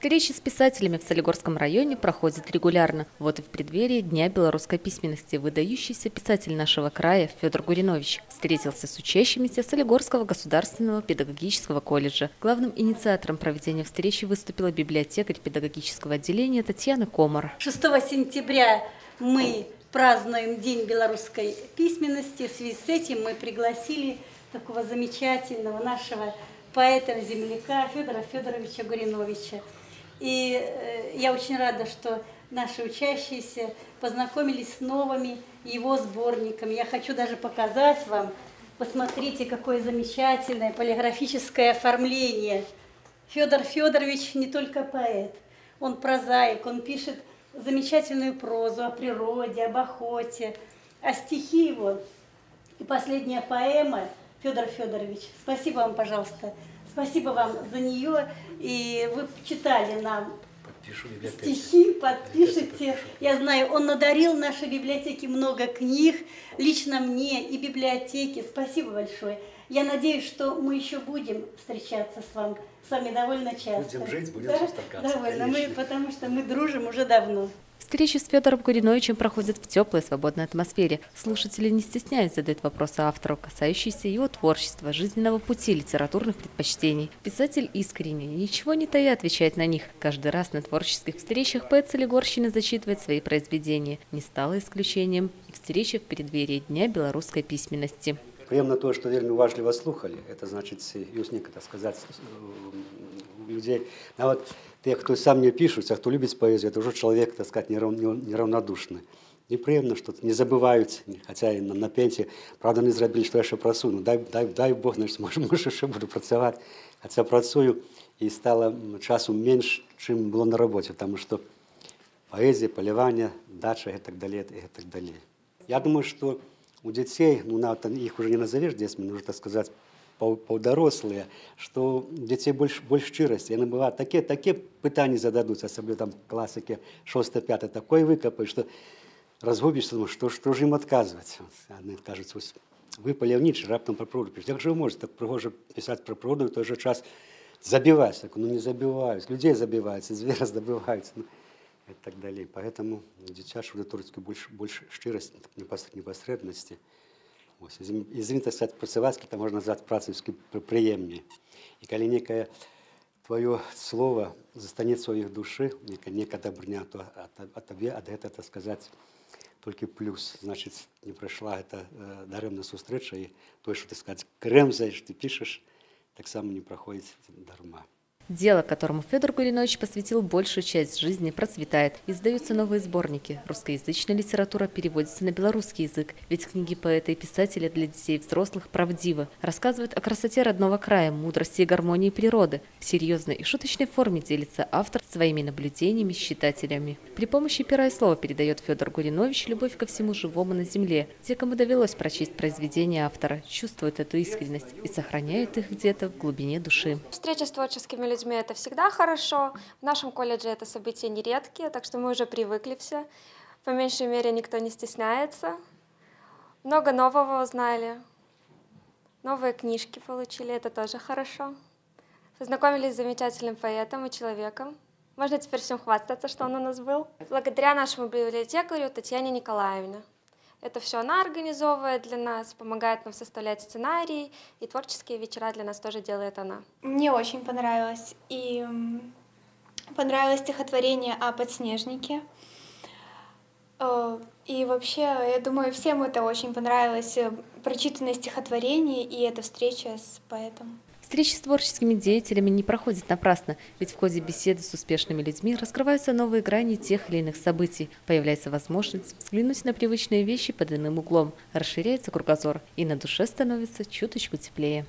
Встречи с писателями в Солигорском районе проходят регулярно. Вот и в преддверии Дня белорусской письменности выдающийся писатель нашего края Федор Гуринович встретился с учащимися Солигорского государственного педагогического колледжа. Главным инициатором проведения встречи выступила библиотекарь педагогического отделения Татьяна Комар. 6 сентября мы празднуем День белорусской письменности. В связи с этим мы пригласили такого замечательного нашего поэта-земляка Федора Федоровича Гуриновича. И э, я очень рада, что наши учащиеся познакомились с новыми его сборниками. Я хочу даже показать вам, посмотрите, какое замечательное полиграфическое оформление. Федор Федорович не только поэт, он прозаик, он пишет замечательную прозу о природе, об охоте, а стихи его и последняя поэма Федор Федорович. Спасибо вам, пожалуйста. Спасибо вам за нее. И вы читали нам Подпишу стихи, подпишите. Я знаю, он надарил нашей библиотеке много книг, лично мне и библиотеке. Спасибо большое. Я надеюсь, что мы еще будем встречаться с вами, с вами довольно часто. Будем жить, будем да? состакаться, Довольно, мы, потому что мы дружим уже давно. Встречи с Федором Гуриновичем проходят в теплой, свободной атмосфере. Слушатели не стесняясь задают вопросы автору, касающиеся его творчества, жизненного пути, литературных предпочтений. Писатель искренне, ничего не тая отвечает на них. Каждый раз на творческих встречах поэт Солигорщины зачитывает свои произведения. Не стало исключением и встреча в преддверии Дня белорусской письменности. Прыемна тое, што вельмі уважліва слухалі. Это значыць ёсць нека так сказаць у людзей нават тыя, хто сам не пішуць, а хто любіць паэзію, это ўжо чалавек так сказать нераўнадушны. Непрыемна, што не забываюць, хаця і на, на пенсіі правда не зрабілі, што яшчэ працую. Ну, дай, дай, дай Бог значит, можа, можа яшчэ буду працаваць, хаця працую і стала часу менш, чым было на рабоце, таму што паэзія, паляванне, дача і так далей і так далей. Я думаю, што у дзяцей ну нават іх уже не назовеш дзецьмі нужно так сказаць паўдарослыя што дзяцей больш больш шчырасці яны бываюць такія такія пытанні зададуць асабліва там класыкі шоста пята такой выкапай што разгубіш што што ж ім адказваць яны кажуць вось вы паляўнічы раптам пра прыроду піш як жа вы можете так прыгожа пісаць пра прыроду той жа час забіваць так ну не забіваюць людзей забіваюцца звера здабываюць ну, и так далее. Поэтому дзіцячую літургію больш больш шчырасць непасрэднасці. Извините, так сказать, працаваць, там можна назваць працаўскі прыемней. І калі некае твоё слово застанецца ў іх душы, некая некая дабрня, то а табе ад гэта так сказаць толькі плюс, значыць, не прайшла гэта э, дарэмна сустрэча і тое, што ты сказаць крэмзаеш, ты пішаш, таксама не праходзіць дарма. Дело, которому Федор Гуринович посвятил большую часть жизни, процветает. Издаются новые сборники. Русскоязычная литература переводится на белорусский язык. Ведь книги поэта и писателя для детей и взрослых правдивы. Рассказывают о красоте родного края, мудрости и гармонии природы. В серьезной и шуточной форме делится автор своими наблюдениями с читателями. При помощи пера и слова передает Федор Гуринович любовь ко всему живому на земле. Те, кому довелось прочесть произведения автора, чувствуют эту искренность и сохраняют их где-то в глубине души. Встреча с творческими людьми людьми это всегда хорошо. В нашем колледже это события нередкие, так что мы уже привыкли все. По меньшей мере никто не стесняется. Много нового узнали. Новые книжки получили, это тоже хорошо. Познакомились с замечательным поэтом и человеком. Можно теперь всем хвастаться, что он у нас был. Благодаря нашему библиотекарю Татьяне Николаевне. Это все она организовывает для нас, помогает нам составлять сценарий, и творческие вечера для нас тоже делает она. Мне очень понравилось. И понравилось стихотворение о подснежнике. Э, и вообще, я думаю, всем это очень понравилось, э, прочитанное стихотворение и эта встреча с поэтом. Встречи с творческими деятелями не проходят напрасно, ведь в ходе беседы с успешными людьми раскрываются новые грани тех или иных событий, появляется возможность взглянуть на привычные вещи под иным углом, расширяется кругозор и на душе становится чуточку теплее.